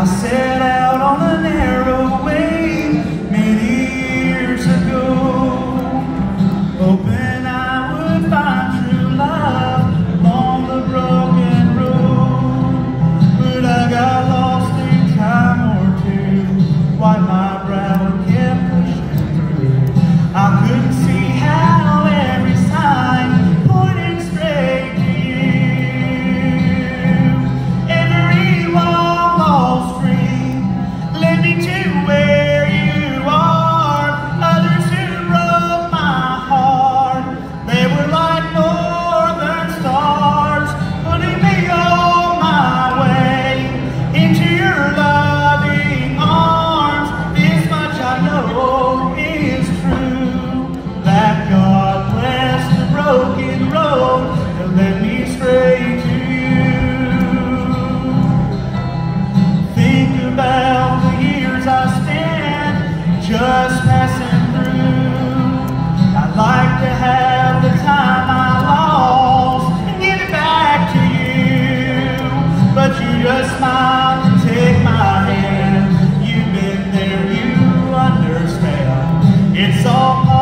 I set out on a narrow way many years ago. Open Oh.